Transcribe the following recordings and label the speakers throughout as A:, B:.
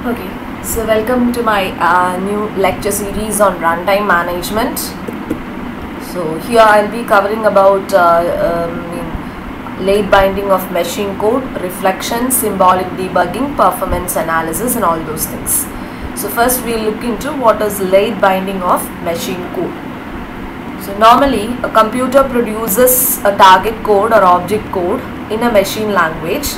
A: Okay, so welcome to my uh, new lecture series on runtime management. So here I'll be covering about uh, um, late binding of machine code, reflection, symbolic debugging, performance analysis and all those things. So first we'll look into what is late binding of machine code. So normally a computer produces a target code or object code in a machine language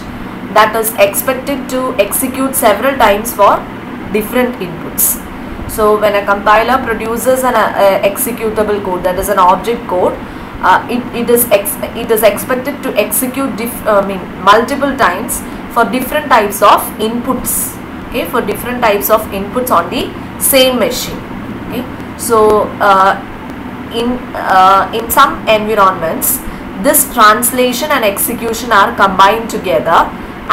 A: that is expected to execute several times for different inputs. So when a compiler produces an uh, executable code that is an object code, uh, it, it is it is expected to execute diff I mean multiple times for different types of inputs. Okay, for different types of inputs on the same machine. Okay, so uh, in uh, in some environments, this translation and execution are combined together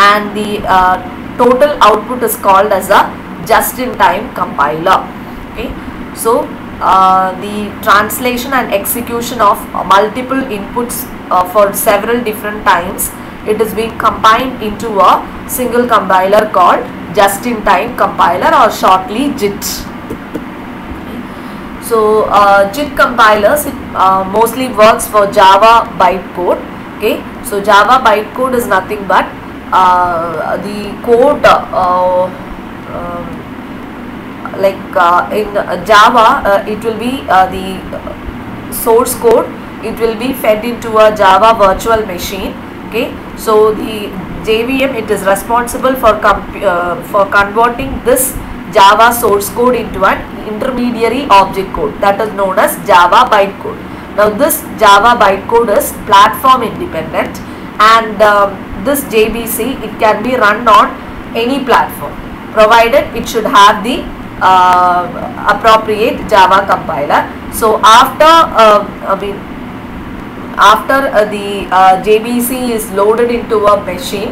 A: and the uh, total output is called as a just-in-time compiler. Okay, so uh, the translation and execution of multiple inputs uh, for several different times, it is being combined into a single compiler called just-in-time compiler or shortly JIT. So uh, JIT compilers it uh, mostly works for Java bytecode. Okay, so Java bytecode is nothing but the code uh, um, like uh, in Java uh, it will be uh, the source code it will be fed into a Java virtual machine okay? So the JVM it is responsible for uh, for converting this Java source code into an intermediary object code that is known as Java bytecode. Now this Java bytecode is platform independent and um, this JBC it can be run on any platform provided it should have the uh, appropriate Java compiler. So after uh, I mean after uh, the JBC is loaded into a machine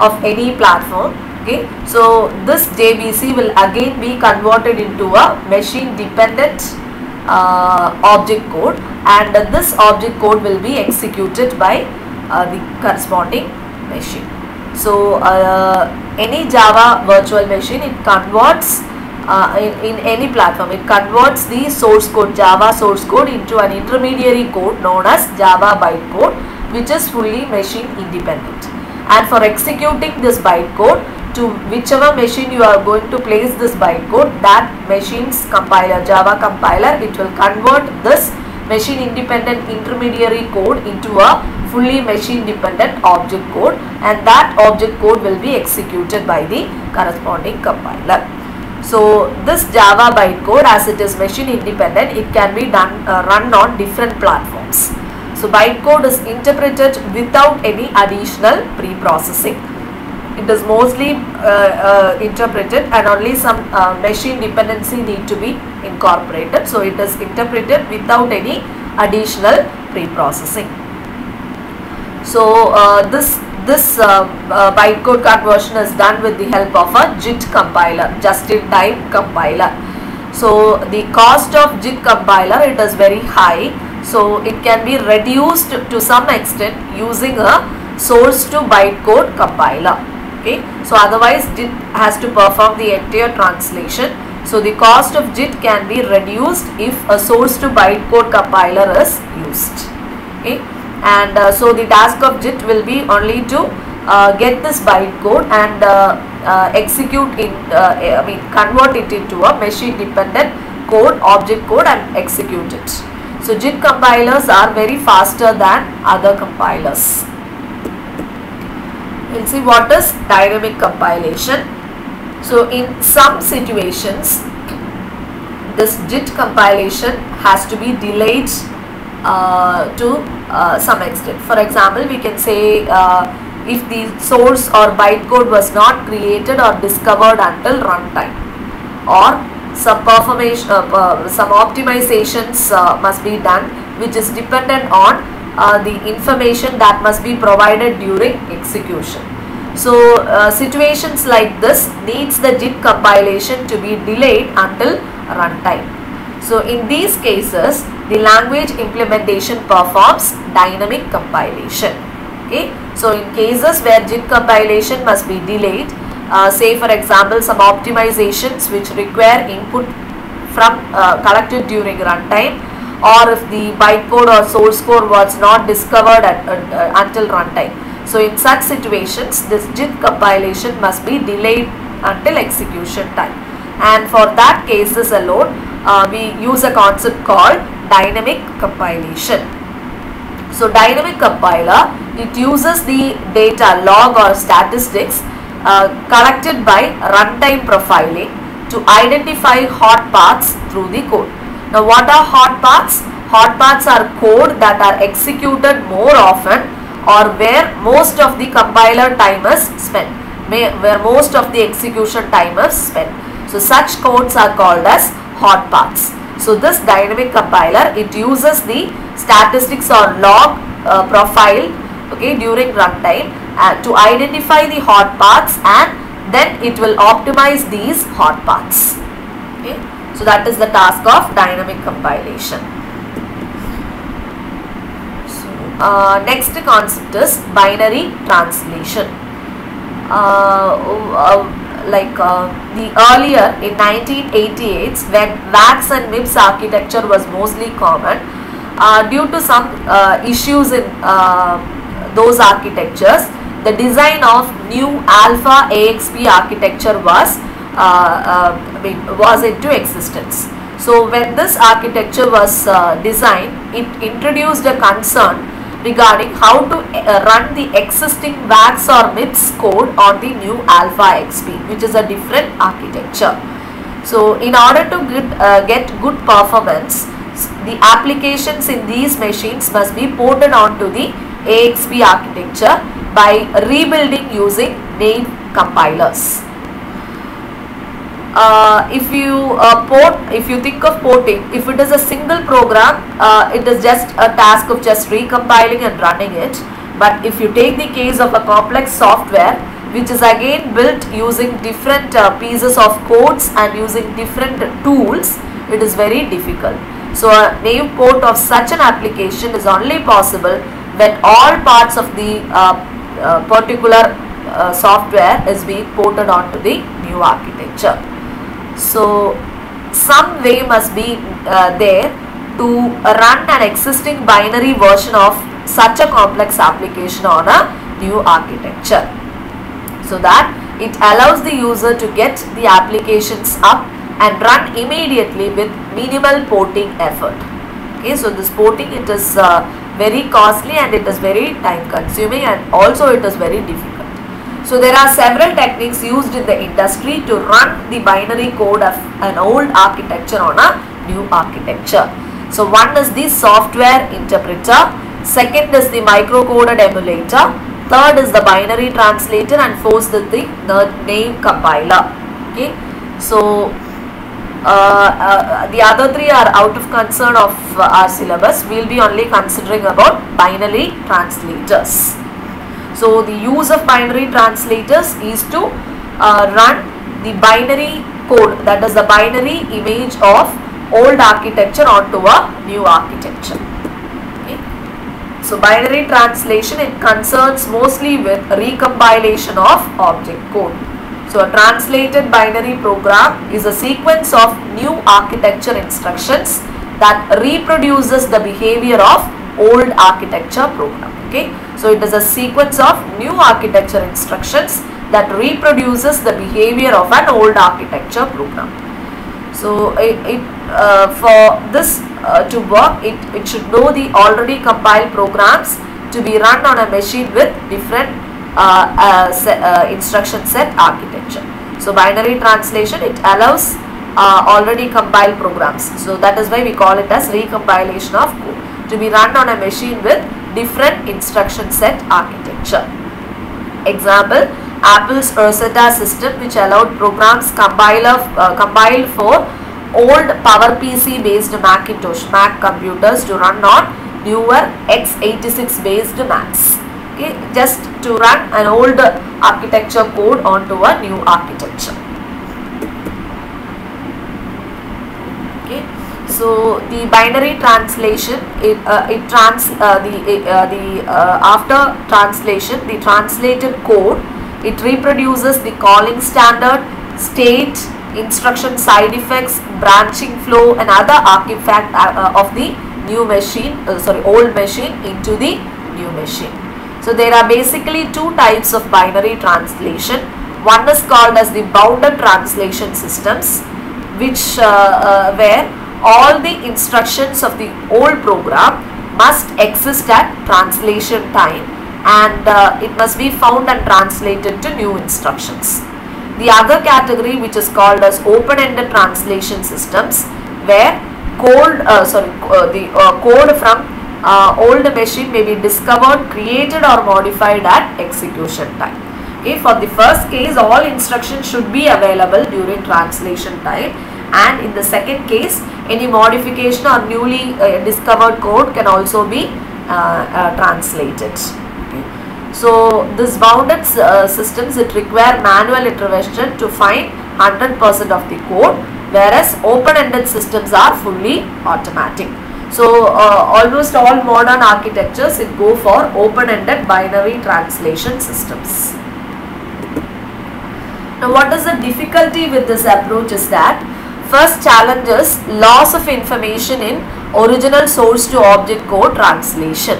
A: of any platform okay so this JBC will again be converted into a machine dependent object code and this object code will be executed by the corresponding machine. So uh, any Java virtual machine it converts uh, in, in any platform it converts the source code Java source code into an intermediary code known as Java bytecode which is fully machine independent and for executing this bytecode to whichever machine you are going to place this bytecode that machine's compiler Java compiler it will convert this machine independent intermediary code into a fully machine dependent object code and that object code will be executed by the corresponding compiler. So this Java bytecode as it is machine independent it can be done uh, run on different platforms. So bytecode is interpreted without any additional pre-processing. It is mostly uh, uh, interpreted and only some uh, machine dependency need to be incorporated. So it is interpreted without any additional pre-processing. So uh, this this uh, uh, bytecode conversion is done with the help of a JIT compiler, just-in-time compiler. So the cost of JIT compiler it is very high. So it can be reduced to some extent using a source to bytecode compiler. Okay. So otherwise JIT has to perform the entire translation. So the cost of JIT can be reduced if a source to bytecode compiler is used. Okay and uh, so the task of JIT will be only to uh, get this bytecode and uh, execute it, I mean convert it into a machine dependent code, object code and execute it. So JIT compilers are very faster than other compilers. We'll see what is dynamic compilation. So in some situations this JIT compilation has to be delayed uh, to uh, some extent. For example, we can say uh, if the source or bytecode was not created or discovered until runtime or some performation, some optimizations must be done which is dependent on the information that must be provided during execution. So uh, situations like this needs the JIT compilation to be delayed until runtime. So in these cases the language implementation performs dynamic compilation. Okay. So in cases where JIT compilation must be delayed uh, say for example some optimizations which require input from uh, collected during runtime or if the bytecode or source code was not discovered at, uh, until runtime. So in such situations this JIT compilation must be delayed until execution time and for that cases alone uh, we use a concept called dynamic compilation. So dynamic compiler it uses the data log or statistics uh, collected by runtime profiling to identify hot paths through the code. Now what are hot paths? Hot paths are code that are executed more often or where most of the compiler time is spent, where most of the execution time is spent. So such codes are called as hot paths. So this dynamic compiler it uses the statistics or log uh, profile okay during runtime uh, to identify the hot paths and then it will optimize these hot paths. Okay. So that is the task of dynamic compilation. So uh, next concept is binary translation. Uh, uh like uh, the earlier in 1988 when VAX and MIPS architecture was mostly common uh, due to some uh, issues in uh, those architectures the design of new alpha AXP architecture was uh, uh, was into existence. So when this architecture was designed it introduced a concern regarding how to uh, run the existing VAX or MIPS code on the new Alpha XP which is a different architecture. So in order to get, uh, get good performance the applications in these machines must be ported onto the AXP architecture by rebuilding using native compilers uh, if you uh, port if you think of porting if it is a single program uh, it is just a task of just recompiling and running it. But if you take the case of a complex software which is again built using different uh, pieces of codes and using different tools it is very difficult. So a naive port of such an application is only possible when all parts of the uh, uh, particular software is being ported onto the new architecture so some way must be uh, there to run an existing binary version of such a complex application on a new architecture. So that it allows the user to get the applications up and run immediately with minimal porting effort. Okay so this porting it is uh, very costly and it is very time consuming and also it is very difficult so there are several techniques used in the industry to run the binary code of an old architecture on a new architecture. So one is the software interpreter, second is the microcoded emulator, third is the binary translator and fourth is the, the native compiler. Okay. So uh, uh, the other three are out of concern of uh, our syllabus. We will be only considering about binary translators. So the use of binary translators is to uh, run the binary code that is the binary image of old architecture onto a new architecture. So binary translation it concerns mostly with recompilation of object code. So a translated binary program is a sequence of new architecture instructions that reproduces the behavior of old architecture program. Okay. So it is a sequence of new architecture instructions that reproduces the behavior of an old architecture program. So it, it uh, for this uh, to work it, it should know the already compiled programs to be run on a machine with different uh, uh set, uh, instruction set architecture. So binary translation it allows uh, already compiled programs. So that is why we call it as recompilation of code to be run on a machine with different instruction set architecture. Example, Apple's Rosetta system which allowed programs compiler, uh, compiled for old PowerPC based Macintosh Mac computers to run on newer x86 based Macs. Okay, just to run an old architecture code onto a new architecture. So the binary translation, it, uh, it trans uh, the uh, the uh, after translation, the translated code It reproduces the calling standard, state, instruction side effects, branching flow and other artifact uh, uh, of the new machine, sorry, old machine into the new machine. So there are basically two types of binary translation. One is called as the bounded translation systems, which where all the instructions of the old program must exist at translation time and uh, it must be found and translated to new instructions. The other category which is called as open-ended translation systems where code, uh, sorry, uh, the uh, code from uh, old machine may be discovered, created or modified at execution time. Okay, for the first case all instructions should be available during translation time and in the second case any modification or newly uh, discovered code can also be uh, translated. So this bounded uh, systems it require manual intervention to find 100% of the code whereas open-ended systems are fully automatic. So uh, almost all modern architectures it go for open-ended binary translation systems. Now what is the difficulty with this approach is that first challenge is loss of information in original source to object code translation.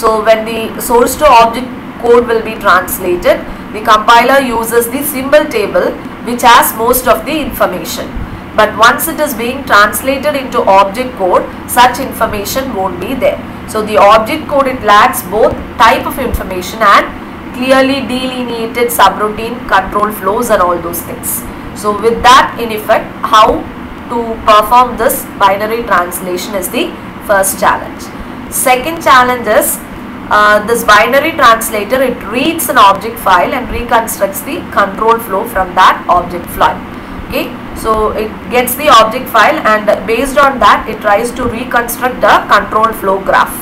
A: So when the source to object code will be translated, the compiler uses the symbol table which has most of the information. But once it is being translated into object code, such information won't be there. So the object code it lacks both type of information and clearly delineated subroutine control flows and all those things. So with that in effect, how to perform this binary translation is the first challenge. Second challenge is uh, this binary translator it reads an object file and reconstructs the control flow from that object file. Okay, so it gets the object file and based on that it tries to reconstruct the control flow graph.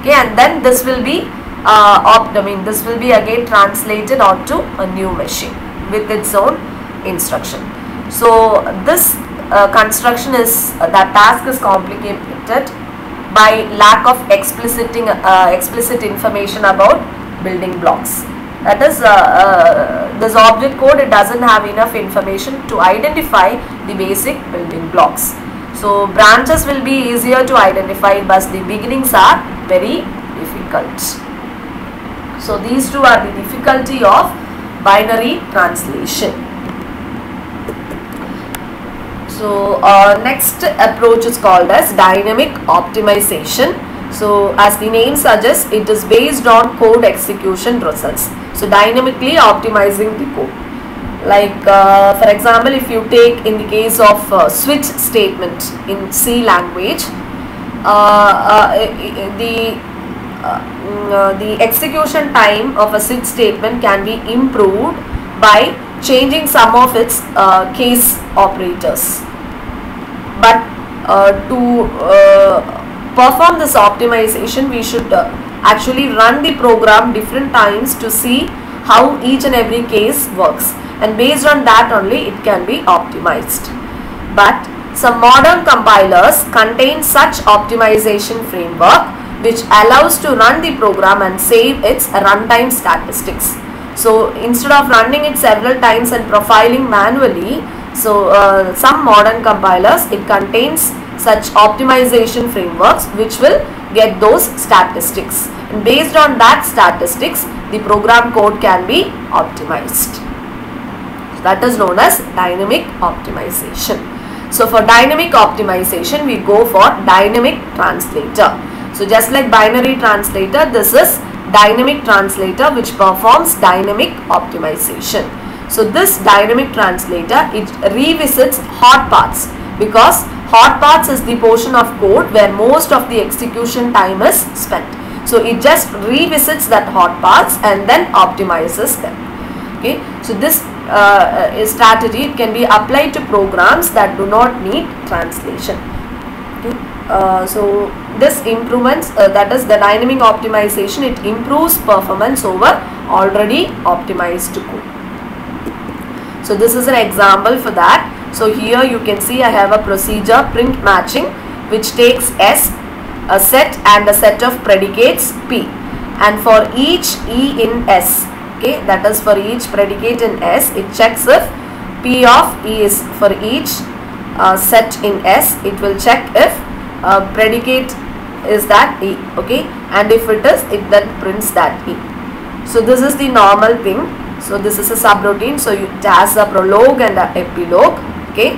A: Okay, and then this will be uh, opt, I mean this will be again translated onto a new machine with its own instruction. So this uh, construction is uh, that task is complicated by lack of explicit, uh, explicit information about building blocks. That is, uh, uh, this object code it doesn't have enough information to identify the basic building blocks. So branches will be easier to identify but the beginnings are very difficult. So these two are the difficulty of binary translation. So uh, next approach is called as dynamic optimization. So as the name suggests, it is based on code execution results. So dynamically optimizing the code. Like uh, for example, if you take in the case of uh, switch statement in C language, uh, uh, the uh, mm, the execution time of a switch statement can be improved by changing some of its uh, case operators. But uh, to uh, perform this optimization, we should uh, actually run the program different times to see how each and every case works. And based on that only it can be optimized. But some modern compilers contain such optimization framework which allows to run the program and save its runtime statistics. So instead of running it several times and profiling manually, so uh, some modern compilers it contains such optimization frameworks which will get those statistics and based on that statistics the program code can be optimized. So that is known as dynamic optimization. So for dynamic optimization we go for dynamic translator. So just like binary translator this is dynamic translator which performs dynamic optimization. So this dynamic translator it revisits hot paths because hot paths is the portion of code where most of the execution time is spent. So it just revisits that hot paths and then optimizes them. Okay. So this uh, strategy can be applied to programs that do not need translation. Okay. Uh, so this improvements uh, that is the dynamic optimization it improves performance over already optimized code. So this is an example for that. So here you can see I have a procedure print matching which takes S a set and a set of predicates P and for each E in S okay that is for each predicate in S it checks if P of E is for each uh, set in S it will check if uh, predicate is that E okay? And if it is it then prints that E. So this is the normal thing. So this is a subroutine. So it has a prologue and a epilogue okay?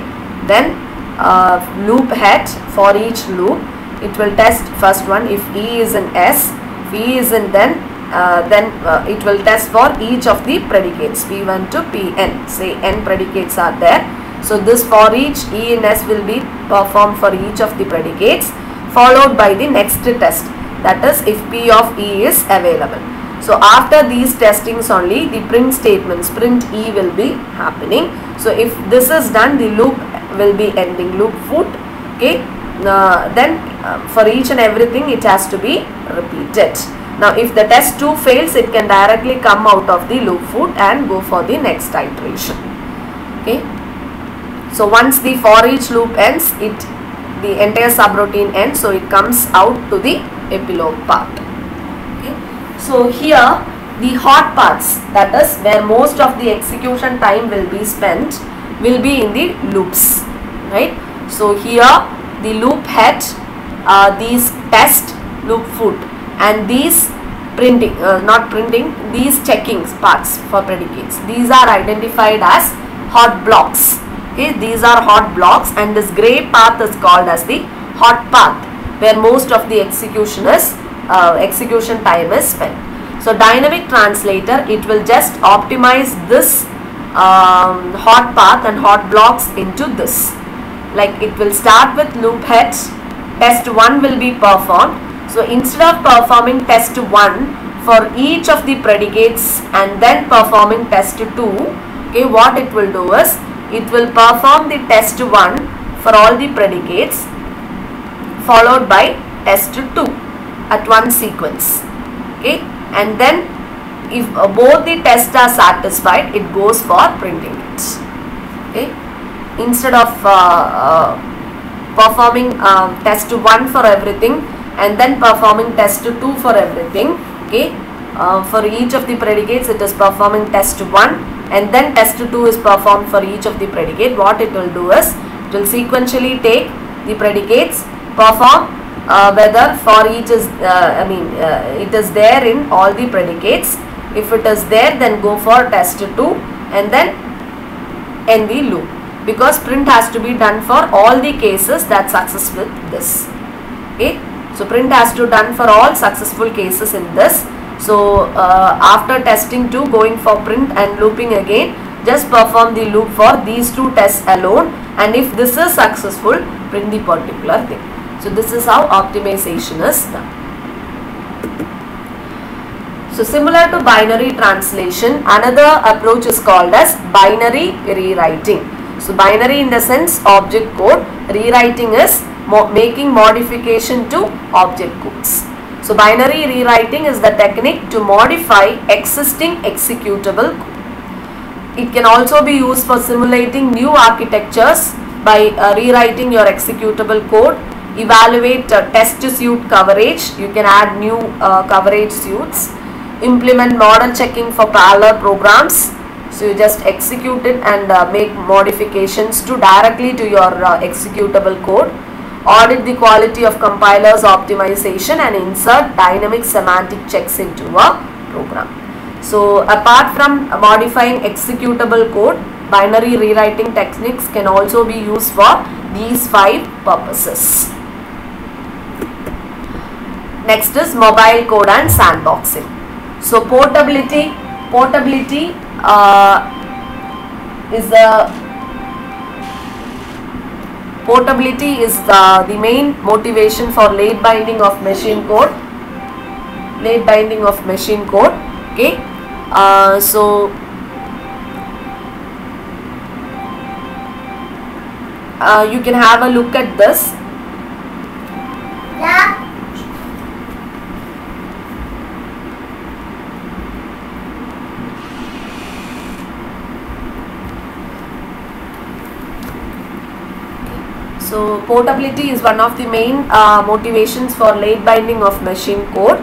A: Then uh, loop head for each loop. It will test first one. If E is in S if E is in then uh, then uh, it will test for each of the predicates P1 to Pn say n predicates are there. So this for each E in S will be performed for each of the predicates followed by the next test. That is if P of E is available. So after these testings only the print statements print E will be happening. So if this is done the loop will be ending loop foot okay? Uh, then uh, for each and everything it has to be repeated. Now if the test 2 fails it can directly come out of the loop foot and go for the next iteration okay? So once the for each loop ends it the entire subroutine ends so it comes out to the epilogue part. Okay. So here the hot paths that is where most of the execution time will be spent will be in the loops right? So here the loop head uh, these test loop foot and these printing uh, not printing these checking parts for predicates. These are identified as hot blocks okay these are hot blocks and this gray path is called as the hot path where most of the execution is uh, execution time is spent. So dynamic translator it will just optimize this um, hot path and hot blocks into this. Like it will start with loop head, test 1 will be performed. So instead of performing test 1 for each of the predicates and then performing test 2 okay what it will do is it will perform the test 1 for all the predicates followed by test 2 at one sequence. Okay? And then if uh, both the tests are satisfied it goes for printing it. Okay? Instead of uh, uh, performing um, test 1 for everything and then performing test 2 for everything okay? Uh, for each of the predicates it is performing test 1 and then test 2 is performed for each of the predicate. What it will do is it will sequentially take the predicates perform uh, whether for each is uh, I mean uh, it is there in all the predicates. If it is there then go for test 2 and then end the loop. Because print has to be done for all the cases that success with this. Okay? So print has to done for all successful cases in this so uh, after testing 2 going for print and looping again just perform the loop for these two tests alone and if this is successful print the particular thing so this is how optimization is done so similar to binary translation, another approach is called as binary rewriting. So binary in the sense object code, rewriting is mo making modification to object codes. So binary rewriting is the technique to modify existing executable. Code. It can also be used for simulating new architectures by uh, rewriting your executable code, evaluate uh, test suite coverage, you can add new uh, coverage suits, implement model checking for parallel programs. So you just execute it and uh, make modifications to directly to your uh, executable code audit the quality of compilers optimization and insert dynamic semantic checks into a program. So apart from modifying executable code binary rewriting techniques can also be used for these five purposes. Next is mobile code and sandboxing. So portability, portability uh, is the portability is the, the main motivation for late binding of machine code. Late binding of machine code. Okay. Uh, so uh, you can have a look at this. So portability is one of the main uh, motivations for late binding of machine code.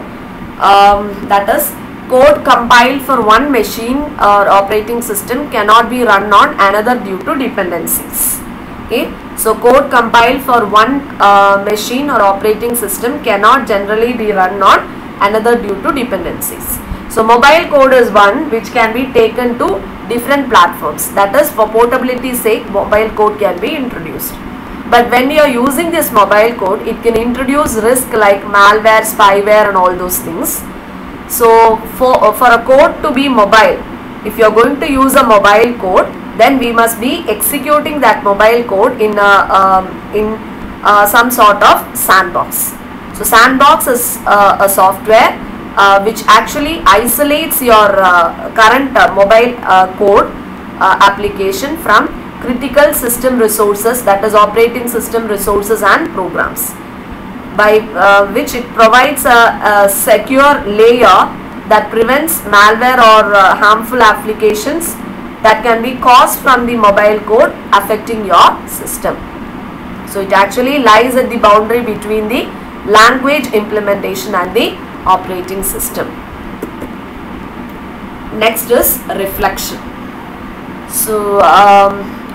A: Um, that is code compiled for one machine or operating system cannot be run on another due to dependencies. Okay, so code compiled for one uh, machine or operating system cannot generally be run on another due to dependencies. So mobile code is one which can be taken to different platforms. That is for portability sake mobile code can be introduced. But when you are using this mobile code it can introduce risk like malware, spyware and all those things. So for, for a code to be mobile, if you are going to use a mobile code then we must be executing that mobile code in a, um, in uh, some sort of sandbox. So sandbox is uh, a software uh, which actually isolates your uh, current uh, mobile uh, code application from critical system resources that is operating system resources and programs by which it provides a, a, secure layer that prevents malware or harmful applications that can be caused from the mobile code affecting your system. So it actually lies at the boundary between the language implementation and the operating system. Next is reflection. So um,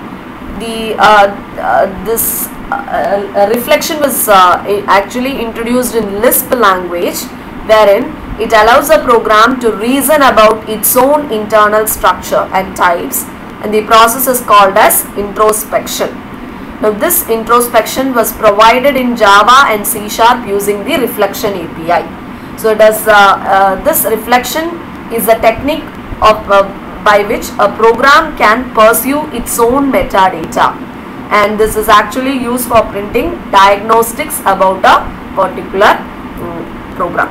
A: the uh, uh, this uh, reflection was actually introduced in Lisp language wherein it allows a program to reason about its own internal structure and types and the process is called as introspection. Now this introspection was provided in Java and C Sharp using the reflection API. So does uh, uh, this reflection is a technique of uh, by which a program can pursue its own metadata and this is actually used for printing diagnostics about a particular um, program.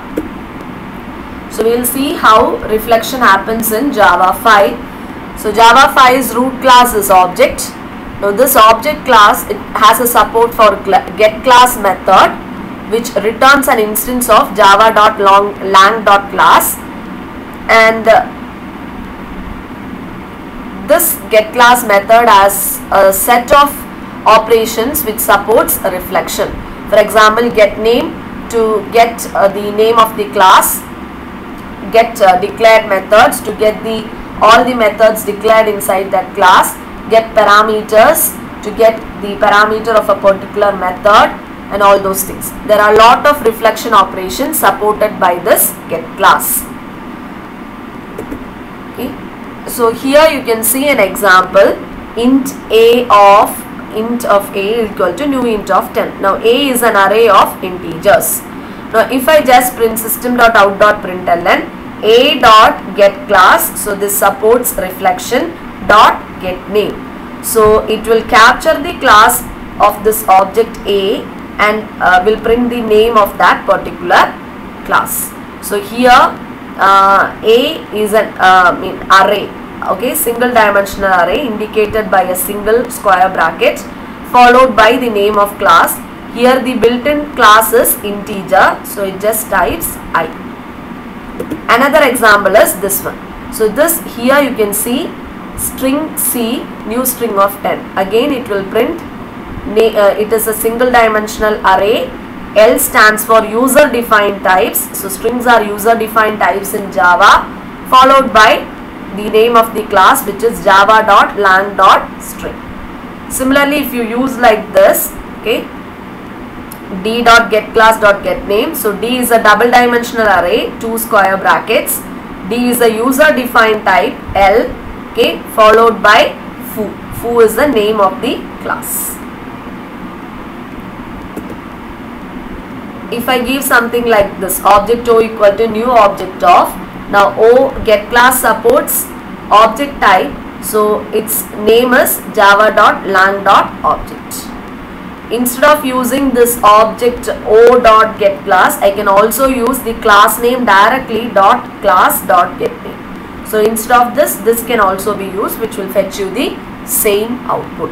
A: So we will see how reflection happens in Java 5. So Java 5's root class is object. Now this object class it has a support for get class method which returns an instance of java.lang.class and uh, this get class method as a set of operations which supports reflection. For example, get name to get uh, the name of the class get uh, declared methods to get the all the methods declared inside that class get parameters to get the parameter of a particular method and all those things there are a lot of reflection operations supported by this get class okay so here you can see an example. Int a of int of a equal to new int of 10 now a is an array of integers. Now if I just print system.out.println a dot get class so this supports reflection dot get name. So it will capture the class of this object a and uh, will print the name of that particular class. So here uh, a is an uh, array okay single dimensional array indicated by a single square bracket followed by the name of class here the built-in class is integer so it just types i Another example is this one. So this here you can see string C new string of 10. Again it will print uh, it is a single dimensional array. L stands for user defined types. So strings are user defined types in Java followed by the name of the class which is java.lang.string. Similarly if you use like this okay d dot dot so d is a double dimensional array two square brackets. D is a user defined type l okay followed by foo. Foo is the name of the class. If I give something like this object o equal to new object of now o get class supports object type so its name is java.lang.object instead of using this object o dot get class I can also use the class name directly dot class dot get name. So instead of this this can also be used which will fetch you the same output.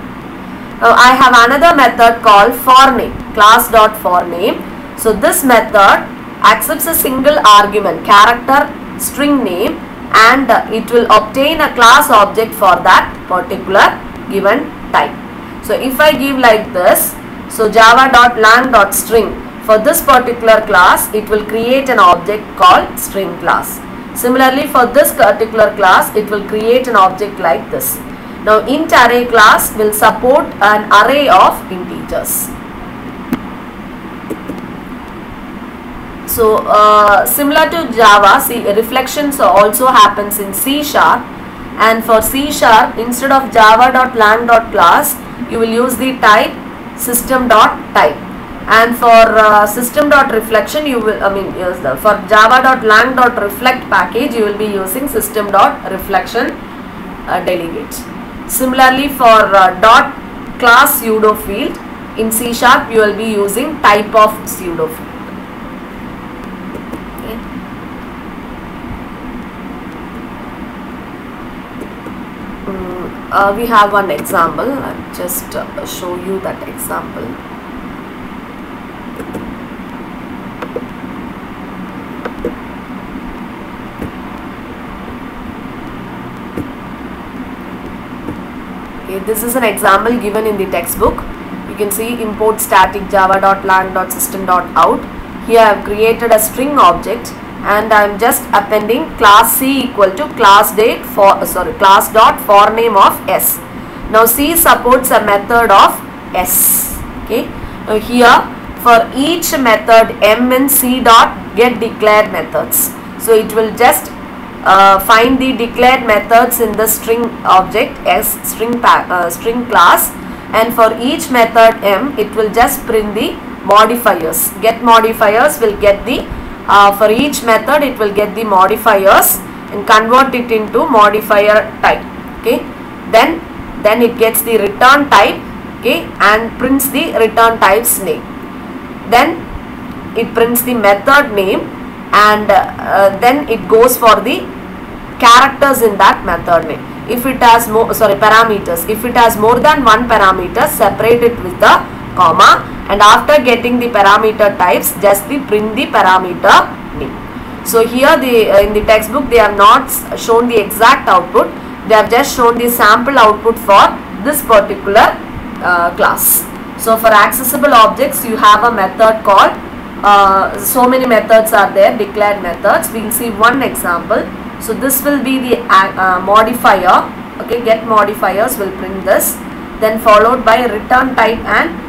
A: Now I have another method called for name class dot for name. So this method accepts a single argument character string name and it will obtain a class object for that particular given type. So if I give like this so java.lang.string for this particular class it will create an object called string class. Similarly, for this particular class, it will create an object like this. Now, int array class will support an array of integers. So, uh, similar to Java, see, reflections also happens in C sharp. And for C sharp, instead of java.lang.class, you will use the type system.type and for uh, system.reflection you will I mean the for java.lang.reflect package you will be using system.reflection uh, delegate. Similarly for uh, dot class pseudo field in C sharp you will be using type of pseudo field okay. Mm, uh, we have one example. I'll just uh, show you that example. Okay this is an example given in the textbook. You can see import static java.lang.system.out here I have created a string object and I am just appending class C equal to class date for sorry class dot for name of S. Now C supports a method of S. Okay. Now here for each method m and c dot get declared methods. So it will just uh, find the declared methods in the string object s string uh, string class. And for each method m it will just print the modifiers. Get modifiers will get the uh, for each method it will get the modifiers and convert it into modifier type okay? Then then it gets the return type okay and prints the return type's name. Then it prints the method name and uh, then it goes for the characters in that method name. If it has more sorry parameters. If it has more than one parameter separate it with the comma and after getting the parameter types just the print the parameter name. So here the uh, in the textbook they have not shown the exact output. They have just shown the sample output for this particular uh, class. So for accessible objects you have a method called uh, so many methods are there declared methods. We will see one example. So this will be the uh, modifier. Okay get modifiers will print this. Then followed by return type and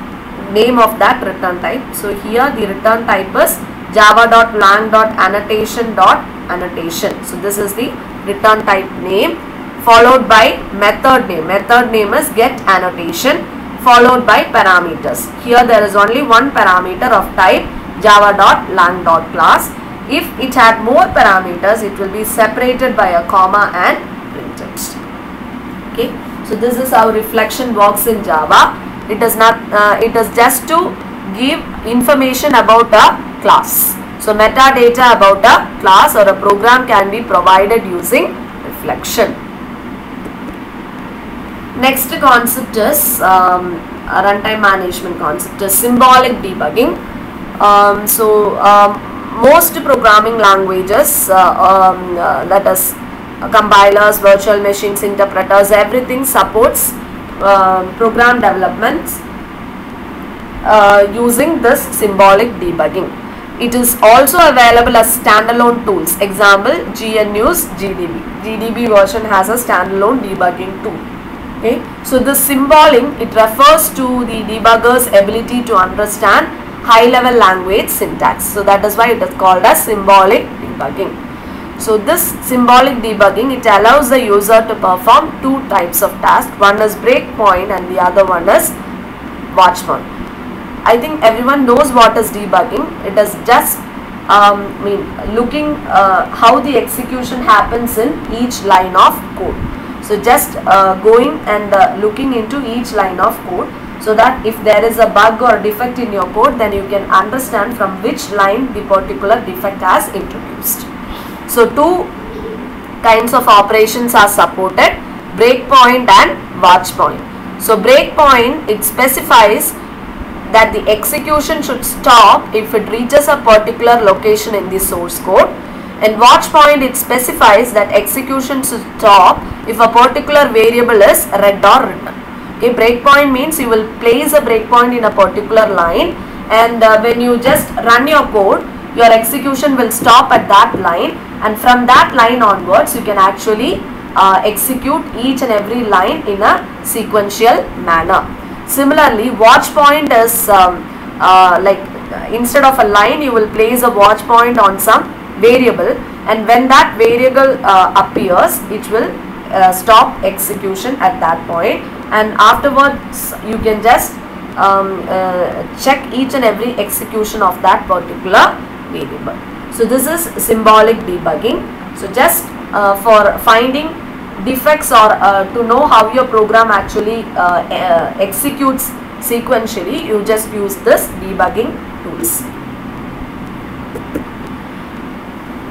A: name of that return type. So here the return type is java.lang.annotation.annotation so this is the return type name followed by method name. Method name is get annotation followed by parameters. Here there is only one parameter of type java.lang.class if it had more parameters it will be separated by a comma and printed. Okay? So this is how reflection works in java it does not uh, it is just to give information about a class. So metadata about a class or a program can be provided using reflection. Next concept is um, runtime management concept is symbolic debugging. Um, so um, most programming languages uh, um, uh, is uh, compilers virtual machines interpreters everything supports uh, program developments uh, using this symbolic debugging. It is also available as standalone tools. Example gnu's gdb gdb version has a standalone debugging tool. Okay? So the symboling, it refers to the debugger's ability to understand high level language syntax. So that is why it is called as symbolic debugging. So this symbolic debugging it allows the user to perform two types of tasks. One is breakpoint and the other one is watchpoint. I think everyone knows what is debugging. It is just um, mean looking uh, how the execution happens in each line of code. So just uh, going and uh, looking into each line of code so that if there is a bug or defect in your code then you can understand from which line the particular defect has introduced. So two kinds of operations are supported breakpoint and watch point. So breakpoint it specifies that the execution should stop if it reaches a particular location in the source code and watch point it specifies that execution should stop if a particular variable is read or written. A breakpoint means you will place a breakpoint in a particular line and uh, when you just run your code your execution will stop at that line and from that line onwards you can actually uh, execute each and every line in a sequential manner. Similarly, watch point is um, uh, like instead of a line you will place a watch point on some variable and when that variable uh, appears it will uh, stop execution at that point and afterwards you can just um, uh, check each and every execution of that particular variable. So this is symbolic debugging. So just uh, for finding defects or uh, to know how your program actually uh, uh, executes sequentially you just use this debugging tools.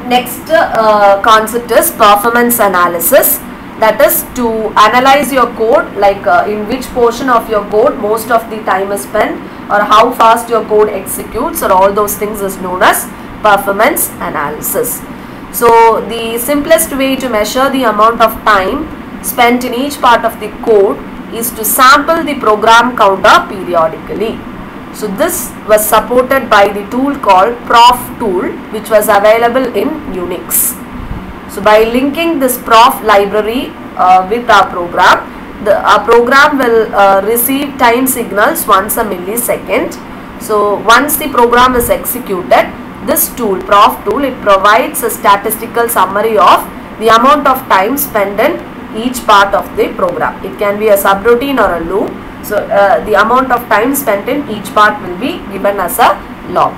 A: Next uh, concept is performance analysis that is to analyze your code like uh, in which portion of your code most of the time is spent or how fast your code executes or all those things is known as performance analysis. So the simplest way to measure the amount of time spent in each part of the code is to sample the program counter periodically. So this was supported by the tool called prof tool which was available in Unix. So by linking this prof library uh, with our program, the our program will uh, receive time signals once a millisecond. So once the program is executed, this tool, prof tool, it provides a statistical summary of the amount of time spent in each part of the program. It can be a subroutine or a loop. So uh, the amount of time spent in each part will be given as a log.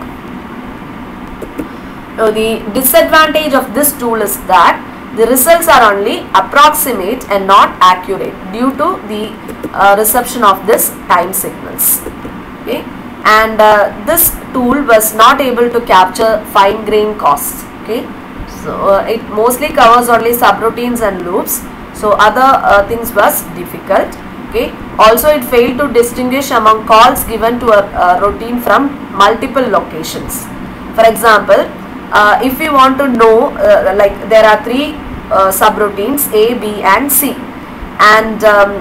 A: Now the disadvantage of this tool is that the results are only approximate and not accurate due to the uh, reception of this time signals. Okay? And uh, this tool was not able to capture fine grain costs. Okay? So uh, it mostly covers only subroutines and loops. So other uh, things was difficult. Okay? Also it failed to distinguish among calls given to a, a routine from multiple locations. For example uh, if we want to know uh, like there are three uh, subroutines a b and c and um,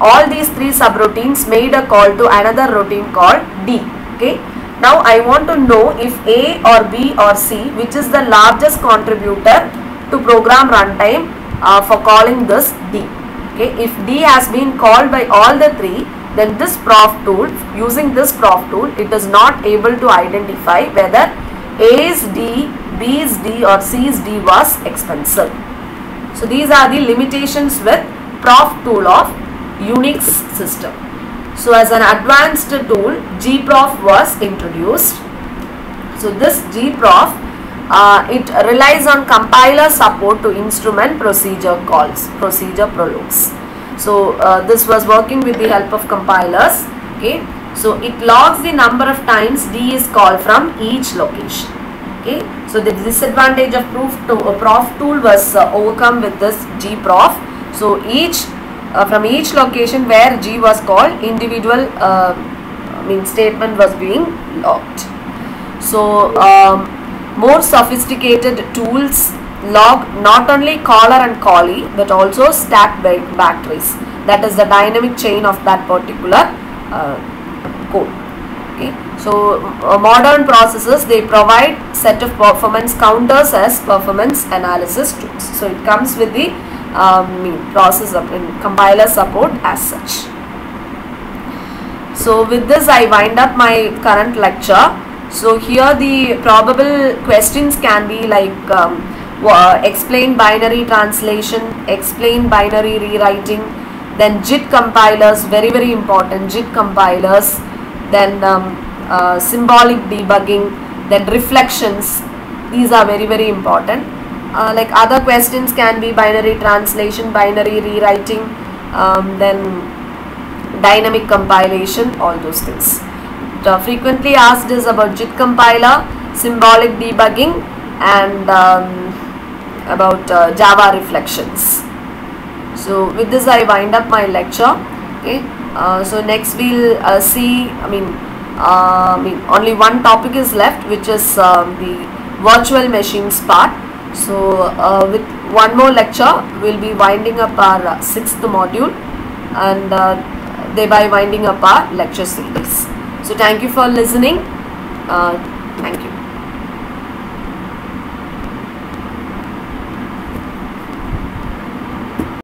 A: all these three subroutines made a call to another routine called D. Okay. Now I want to know if A or B or C which is the largest contributor to program runtime uh, for calling this D. Okay. If D has been called by all the three then this prof tool using this prof tool it is not able to identify whether A's D, B's D or C's D was expensive. So these are the limitations with prof tool of Unix system. So as an advanced tool, gprof was introduced. So this gprof, uh, it relies on compiler support to instrument procedure calls, procedure prologues. So uh, this was working with the help of compilers. Okay. So it logs the number of times D is called from each location. Okay. So the disadvantage of proof to, uh, prof tool was uh, overcome with this gprof. So each uh, from each location where G was called individual uh, I mean statement was being logged. So um, more sophisticated tools log not only caller and callee but also stack backtrace that is the dynamic chain of that particular okay so uh, modern processors they provide set of performance counters as performance analysis tools so it comes with the um, process of compiler support as such. So with this I wind up my current lecture. So here the probable questions can be like um, explain binary translation, explain binary rewriting, then JIT compilers, very very important JIT compilers, then um, uh, symbolic debugging, then reflections, these are very very important. Uh, like other questions can be binary translation binary rewriting um, then dynamic compilation all those things. The frequently asked is about JIT compiler symbolic debugging and um, about uh, Java reflections. So with this I wind up my lecture. Okay so next we'll uh, see I mean uh, I mean only one topic is left which is um, the virtual machines part. So uh, with one more lecture we'll be winding up our uh, sixth module and uh, thereby winding up our lecture series. So thank you for listening. Uh, thank you